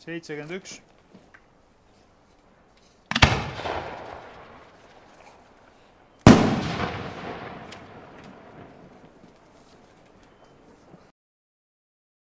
seitsekümmend üks.